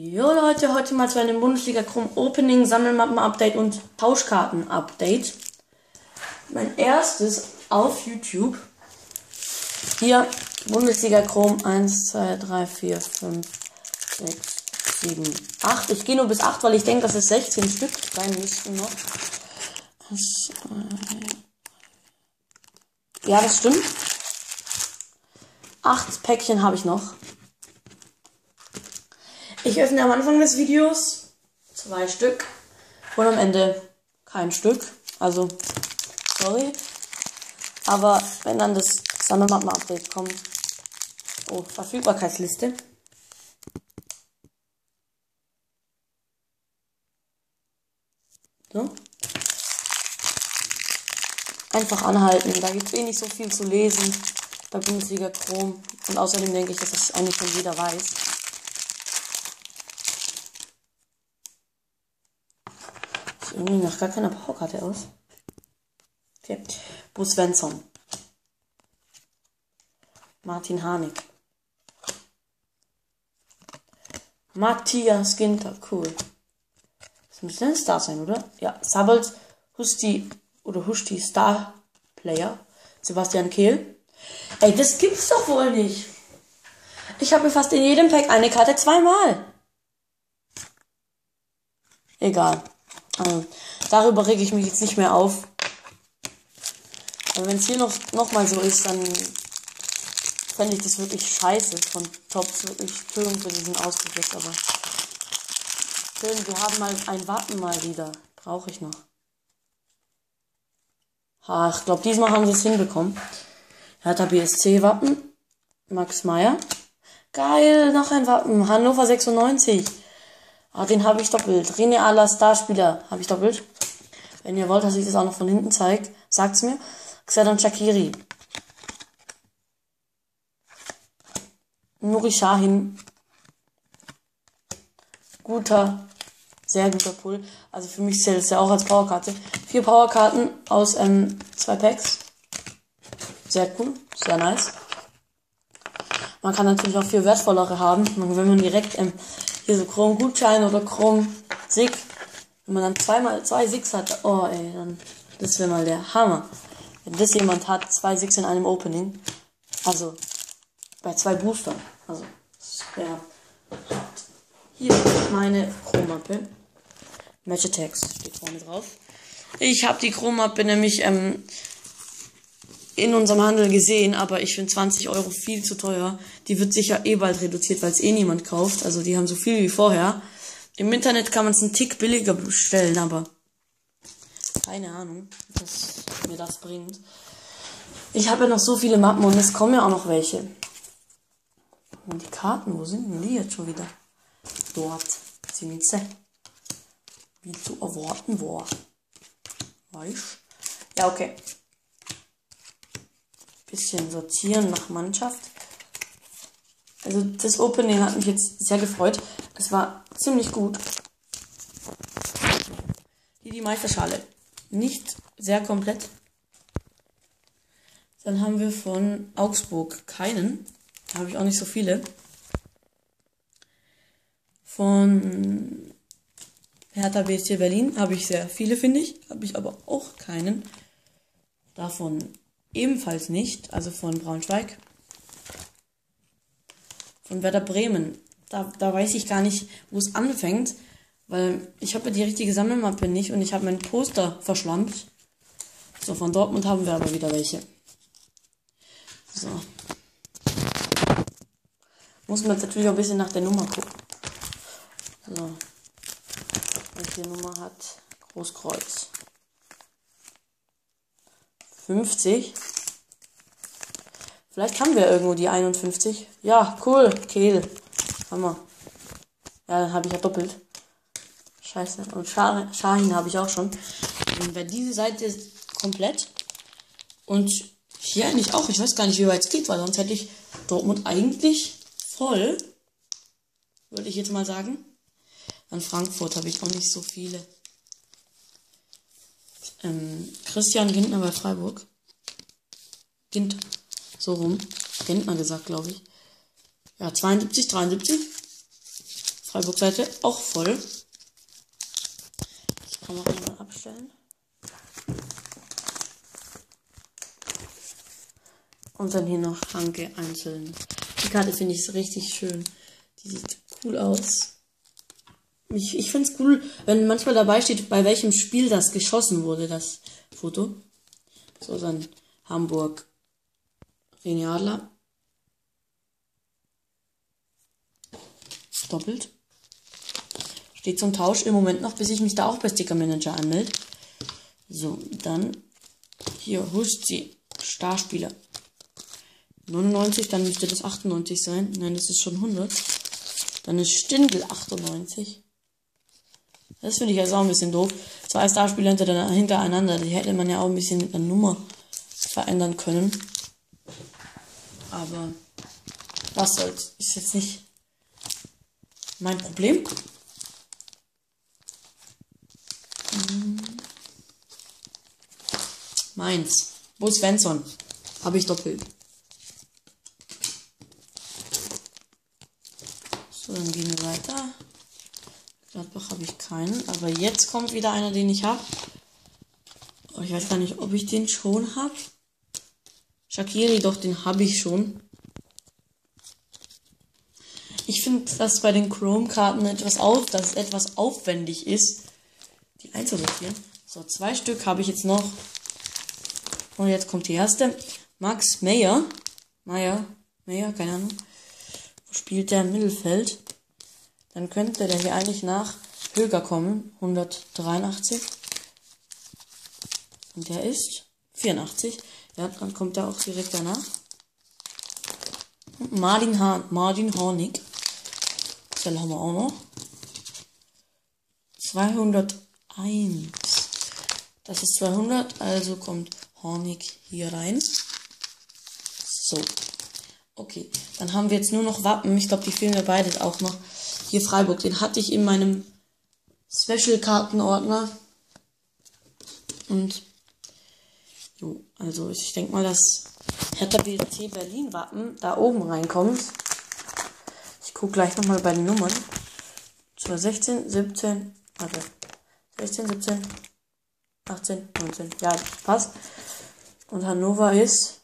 Jo Leute, heute mal zu einem Bundesliga Chrome Opening, Sammelmappen Update und Tauschkarten Update. Mein erstes auf YouTube. Hier Bundesliga Chrome 1, 2, 3, 4, 5, 6, 7, 8. Ich gehe nur bis 8, weil ich denke, dass es 16 Stück sein müssten noch. Äh ja, das stimmt. Acht Päckchen habe ich noch. Ich öffne am Anfang des Videos zwei Stück und am Ende kein Stück. Also, sorry. Aber wenn dann das Sammelmappen-Update kommt. Oh, Verfügbarkeitsliste. So. Einfach anhalten. Da gibt es eh nicht so viel zu lesen bei Bundesliga Chrome. Und außerdem denke ich, dass das eigentlich schon jeder weiß. Nach gar keiner Powerkarte aus. Okay. Bo Svensson. Martin Harnik. Matthias Ginter, cool. Das müsste ein Star sein, oder? Ja, Sabbelt, Husti oder Husti Star Player. Sebastian Kehl. Ey, das gibt's doch wohl nicht. Ich habe fast in jedem Pack eine Karte zweimal. Egal. Also, darüber rege ich mich jetzt nicht mehr auf. Aber wenn es hier noch, noch mal so ist, dann fände ich das wirklich scheiße von Tops. Wirklich, Entschuldigung für diesen Ausdruck jetzt, aber schön, wir haben mal ein Wappen mal wieder. Brauche ich noch. Ha, ich glaube, diesmal haben sie es hinbekommen. Hertha BSC Wappen. Max Meyer. Geil, noch ein Wappen. Hannover 96. Ah, den habe ich doppelt. René Ala Starspieler habe ich doppelt. Wenn ihr wollt, dass ich das auch noch von hinten zeige, sagt's mir. Xedan Shakiri. Nuri Shahin. Guter, sehr guter Pull. Also für mich zählt es ja auch als Powerkarte. Vier Powerkarten aus ähm, zwei Packs. Sehr cool, sehr nice. Man kann natürlich auch vier wertvollere haben, wenn man direkt ähm, hier so Chrome-Gutschein oder Chrome-Sig. Wenn man dann zweimal zwei Sigs hat, oh ey, dann, das wäre mal der Hammer. Wenn das jemand hat, zwei Sigs in einem Opening. Also, bei zwei Boostern. Also, das wäre Hier meine Chrome-Mappe. Match Attacks steht vorne drauf. Ich habe die Chrome-Mappe nämlich ähm, in unserem Handel gesehen, aber ich finde 20 Euro viel zu teuer. Die wird sicher eh bald reduziert, weil es eh niemand kauft. Also die haben so viel wie vorher. Im Internet kann man es einen Tick billiger bestellen, aber keine Ahnung, was mir das bringt. Ich habe ja noch so viele Mappen und es kommen ja auch noch welche. Und die Karten, wo sind denn die jetzt schon wieder? Dort sind sie. Wie zu erwarten war. Weißt? Ja, okay bisschen sortieren nach Mannschaft. Also das Opening hat mich jetzt sehr gefreut. Es war ziemlich gut. Hier die Meisterschale. Nicht sehr komplett. Dann haben wir von Augsburg keinen. Da habe ich auch nicht so viele. Von Hertha BSC Berlin habe ich sehr viele, finde ich. Habe ich aber auch keinen. Davon Ebenfalls nicht, also von Braunschweig. Von Werder Bremen. Da, da weiß ich gar nicht, wo es anfängt, weil ich habe ja die richtige Sammelmappe nicht und ich habe mein Poster verschlampt. So, von Dortmund haben wir aber wieder welche. So. Muss man jetzt natürlich auch ein bisschen nach der Nummer gucken. So. Welche Nummer hat Großkreuz? 50. Vielleicht haben wir irgendwo die 51. Ja, cool. Kehl. Hammer. Ja, dann habe ich ja doppelt. Scheiße. Und Shahin habe ich auch schon. Dann wäre diese Seite komplett. Und hier eigentlich auch. Ich weiß gar nicht, wie weit es geht, weil sonst hätte ich Dortmund eigentlich voll. Würde ich jetzt mal sagen. An Frankfurt habe ich auch nicht so viele ähm, Christian Gintner bei Freiburg. Gint, so rum. Gintner gesagt, glaube ich. Ja, 72, 73. Freiburg-Seite auch voll. Ich kann auch mal abstellen. Und dann hier noch Hanke einzeln. Die Karte finde ich richtig schön. Die sieht cool aus. Ich, ich finde es cool, wenn manchmal dabei steht, bei welchem Spiel das geschossen wurde, das Foto. So, dann Hamburg. René Adler. Doppelt. Steht zum Tausch im Moment noch, bis ich mich da auch bei Sticker Manager anmelde. So, dann hier Husti, Starspieler. 99, dann müsste das 98 sein. Nein, das ist schon 100. Dann ist Stindel 98. Das finde ich jetzt auch ein bisschen doof. Zwei Starspieler hintereinander, die hätte man ja auch ein bisschen mit einer Nummer verändern können. Aber was soll's, ist jetzt nicht mein Problem. Hm. Meins. Wo ist Svensson? Habe ich doppelt. So, dann gehen wir weiter. Gladbach habe ich keinen. Aber jetzt kommt wieder einer, den ich habe. Oh, ich weiß gar nicht, ob ich den schon habe. Shakiri, doch, den habe ich schon. Ich finde, dass bei den Chrome-Karten etwas auf, dass es etwas aufwendig ist, die einzusortieren. So, zwei Stück habe ich jetzt noch. Und jetzt kommt die erste. Max Meyer. Meyer. Meyer, keine Ahnung spielt der im Mittelfeld. Dann könnte der hier eigentlich nach Höger kommen. 183. Und der ist 84. Ja, dann kommt er auch direkt danach. Und Martin, Hahn, Martin Hornig. Den haben wir auch noch. 201. Das ist 200, also kommt Hornig hier rein. So. Okay, dann haben wir jetzt nur noch Wappen. Ich glaube, die fehlen mir beide auch noch. Hier Freiburg, den hatte ich in meinem Special-Kartenordner. Und jo, also ich denke mal, dass Hertha BSC Berlin Wappen da oben reinkommt. Ich gucke gleich nochmal bei den Nummern. 16, 17, warte. 16, 17, 18, 19. Ja, passt. Und Hannover ist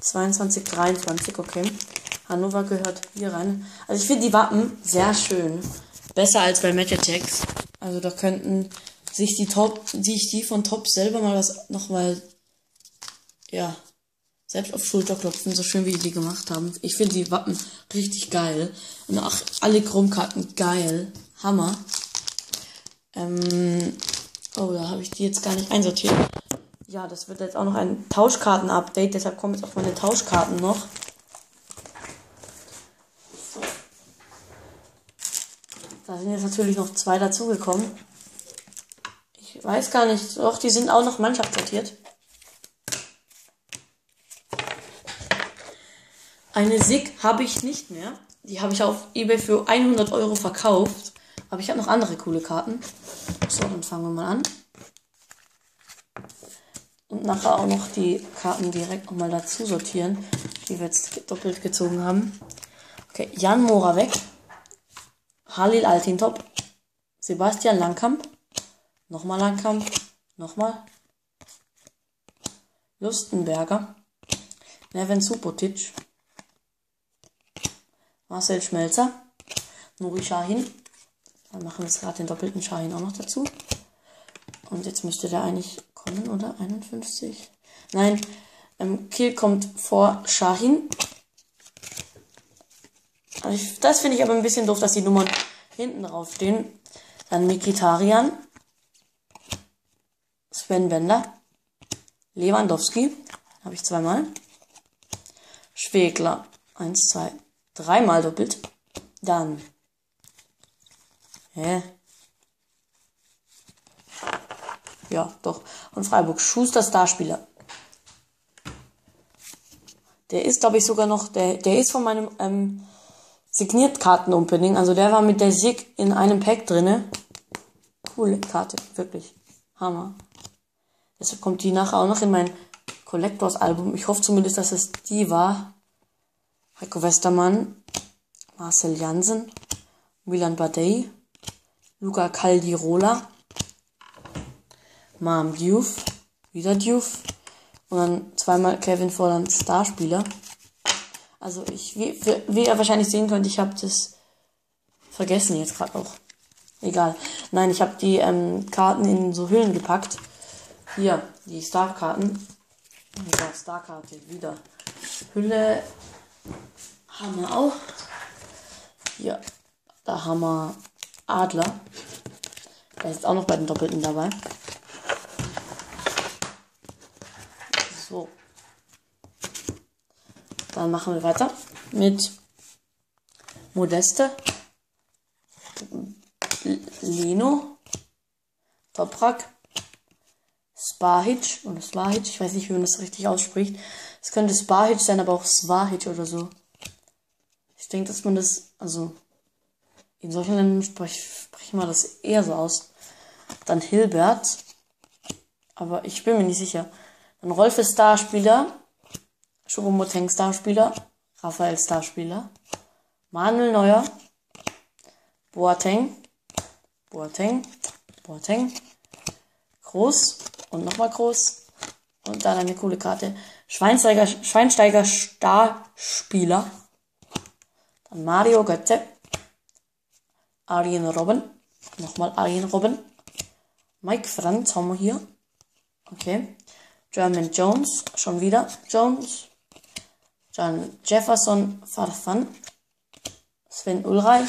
22, 23, okay. Hannover gehört hier rein. Also ich finde die Wappen sehr schön. Besser als bei Match Attacks. Also da könnten sich die Top, sich die von Top selber mal was nochmal, ja, selbst auf Schulter klopfen, so schön wie die die gemacht haben. Ich finde die Wappen richtig geil. Und auch alle Chromkarten geil. Hammer. Ähm, oh, da habe ich die jetzt gar nicht einsortiert ja, das wird jetzt auch noch ein Tauschkarten-Update, deshalb kommen jetzt auch meine Tauschkarten noch. Da sind jetzt natürlich noch zwei dazugekommen. Ich weiß gar nicht, doch, die sind auch noch mannschaftssortiert. Eine SIG habe ich nicht mehr. Die habe ich auf eBay für 100 Euro verkauft. Aber ich habe noch andere coole Karten. So, dann fangen wir mal an. Und nachher auch noch die Karten direkt nochmal dazu sortieren, die wir jetzt doppelt gezogen haben. Okay, Jan Moravec, Halil Altintop, Sebastian Langkamp, nochmal Langkamp, nochmal Lustenberger, Neven Subotic, Marcel Schmelzer, Nuri Shahin. Dann machen wir jetzt gerade den doppelten Shahin auch noch dazu. Und jetzt müsste der eigentlich kommen, oder? 51? Nein, ähm, Kiel kommt vor Shahin. Das finde ich aber ein bisschen doof, dass die Nummern hinten drauf stehen. Dann Mikitarian. Sven Bender. Lewandowski. Habe ich zweimal. Schwegler. Eins, zwei, dreimal doppelt. Dann. Hä? Ja, doch. Und Freiburg. Schuster Starspieler. Der ist, glaube ich, sogar noch, der, der ist von meinem ähm, Signiert-Karten-Opening. Also der war mit der Sig in einem Pack drinne. Coole Karte, wirklich. Hammer. Deshalb kommt die nachher auch noch in mein Collectors-Album. Ich hoffe zumindest, dass es die war. Heiko Westermann. Marcel Jansen, Milan Badei, Luca Caldirola, Mom Diouf, wieder Diouf und dann zweimal Kevin Volland Starspieler. Also ich, wie, wie ihr wahrscheinlich sehen könnt, ich habe das vergessen jetzt gerade auch. Egal. Nein, ich habe die ähm, Karten in so Hüllen gepackt. Hier, die Star-Karten. Ja, Star-Karte, wieder. Hülle haben wir auch. Hier, da haben wir Adler. Der ist auch noch bei den Doppelten dabei. So. Dann machen wir weiter mit Modeste, Leno, Toprak, Spahic oder Swahic, ich weiß nicht, wie man das richtig ausspricht. Es könnte Spahic sein, aber auch Swahic oder so. Ich denke, dass man das, also in solchen Ländern sprechen sprech wir das eher so aus. Dann Hilbert, aber ich bin mir nicht sicher. Dann Rolf ist Starspieler, Schurumoteng Starspieler, Raphael Starspieler, Manuel Neuer, Boateng, Boateng, Boateng, Groß und nochmal Groß und dann eine coole Karte. Schweinsteiger, Schweinsteiger Starspieler, dann Mario Götze, Arjen Robben, nochmal Arjen Robben, Mike Franz haben wir hier, okay. German Jones, schon wieder Jones. Dann Jefferson Farfan. Sven Ulreich.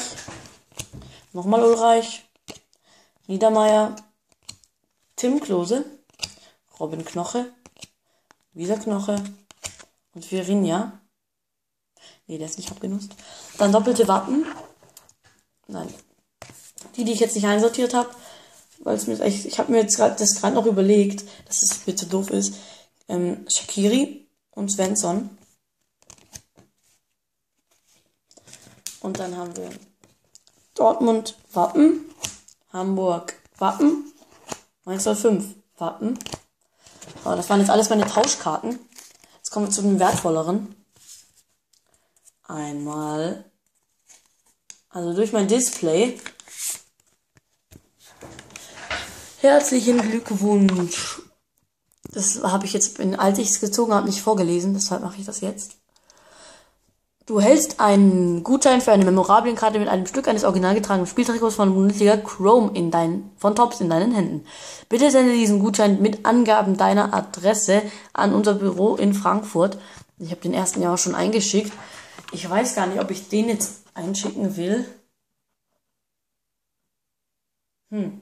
Nochmal Ulreich. Niedermeyer. Tim Klose. Robin Knoche. Wieder Knoche. Und Virinja. Nee, der ist nicht abgenutzt. Dann doppelte Wappen. Nein. Die, die ich jetzt nicht einsortiert habe weil es mir echt, ich habe mir jetzt gerade das gerade noch überlegt, dass es bitte doof ist. Ähm, Shakiri und Svensson. Und dann haben wir Dortmund Wappen, Hamburg Wappen, Mainz 05 Wappen. Oh, das waren jetzt alles meine Tauschkarten. Jetzt kommen wir zu den wertvolleren. Einmal, also durch mein Display Herzlichen Glückwunsch. Das habe ich jetzt, als ich es gezogen habe, nicht vorgelesen, deshalb mache ich das jetzt. Du hältst einen Gutschein für eine Memorabilienkarte mit einem Stück eines original getragenen Spieltrikots von Bundesliga Chrome in dein, von Tops in deinen Händen. Bitte sende diesen Gutschein mit Angaben deiner Adresse an unser Büro in Frankfurt. Ich habe den ersten Jahr schon eingeschickt. Ich weiß gar nicht, ob ich den jetzt einschicken will. Hm.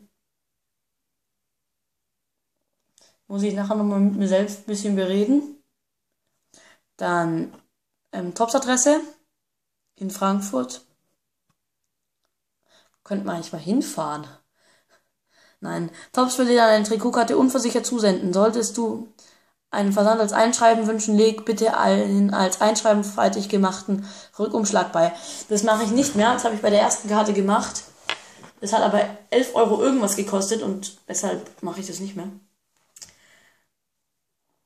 Muss ich nachher nochmal mit mir selbst ein bisschen bereden. Dann ähm, Tops-Adresse in Frankfurt. Könnte man eigentlich mal hinfahren. Nein, Tops will dir eine Trikotkarte unversichert zusenden. Solltest du einen Versand als Einschreiben wünschen, leg bitte einen als Einschreiben fertig gemachten Rückumschlag bei. Das mache ich nicht mehr. Das habe ich bei der ersten Karte gemacht. Das hat aber 11 Euro irgendwas gekostet und deshalb mache ich das nicht mehr.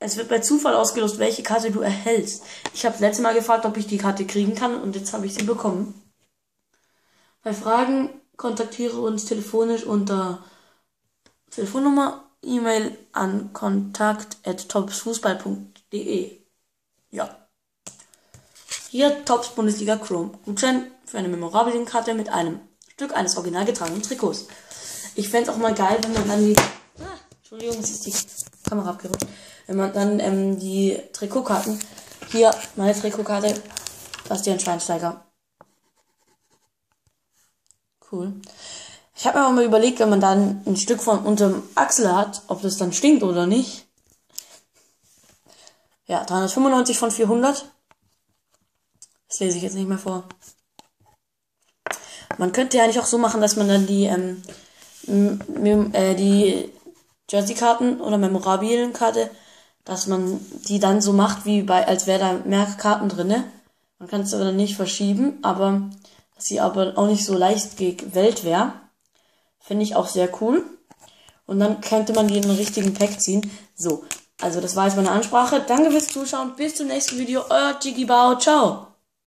Es wird bei Zufall ausgelost, welche Karte du erhältst. Ich habe das letzte Mal gefragt, ob ich die Karte kriegen kann und jetzt habe ich sie bekommen. Bei Fragen kontaktiere uns telefonisch unter Telefonnummer, E-Mail an kontakt@topsfußball.de. Ja. Hier Tops Bundesliga Chrome. Gutschein für eine Memorabilienkarte mit einem Stück eines original getragenen Trikots. Ich fände es auch mal geil, wenn man dann die. Ah, Entschuldigung, es ist die Kamera abgerutscht wenn man dann ähm, die Trikotkarten, hier meine Trikotkarte, Bastian Schweinsteiger. Cool. Ich habe mir mal überlegt, wenn man dann ein Stück von unterm Achsel hat, ob das dann stinkt oder nicht. Ja, 395 von 400. Das lese ich jetzt nicht mehr vor. Man könnte ja eigentlich auch so machen, dass man dann die, ähm, äh, die Jersey-Karten oder Memorabilienkarte dass man die dann so macht, wie bei, als wäre da mehr Karten drinne. Man kann es aber dann nicht verschieben, aber dass sie aber auch nicht so leicht gewählt wäre. Finde ich auch sehr cool. Und dann könnte man die in den richtigen Pack ziehen. So, also das war jetzt meine Ansprache. Danke fürs Zuschauen. Bis zum nächsten Video. Euer Jiggy Bao. Ciao.